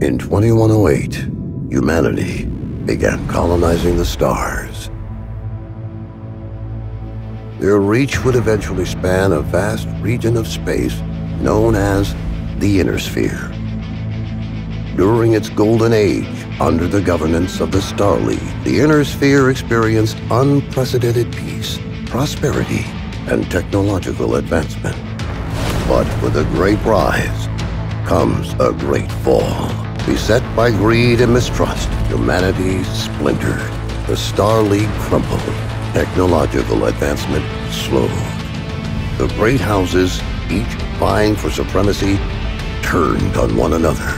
In 2108, humanity began colonizing the stars. Their reach would eventually span a vast region of space known as the Inner Sphere. During its golden age, under the governance of the Star League, the Inner Sphere experienced unprecedented peace, prosperity, and technological advancement. But with a great rise comes a great fall. Beset by greed and mistrust, humanity splintered. The Star League crumbled. Technological advancement slowed. The great houses, each vying for supremacy, turned on one another,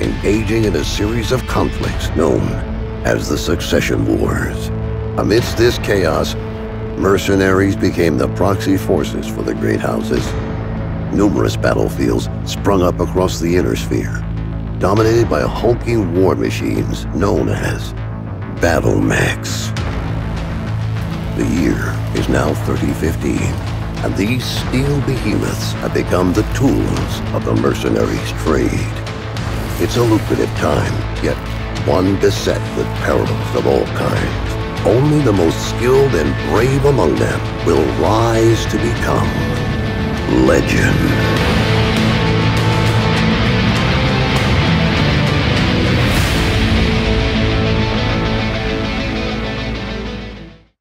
engaging in a series of conflicts known as the Succession Wars. Amidst this chaos, mercenaries became the proxy forces for the great houses. Numerous battlefields sprung up across the inner sphere, dominated by hulking war machines known as battle mechs. The year is now 3015, and these steel behemoths have become the tools of the mercenaries' trade. It's a lucrative time, yet one beset with perils of all kinds. Only the most skilled and brave among them will rise to become legend.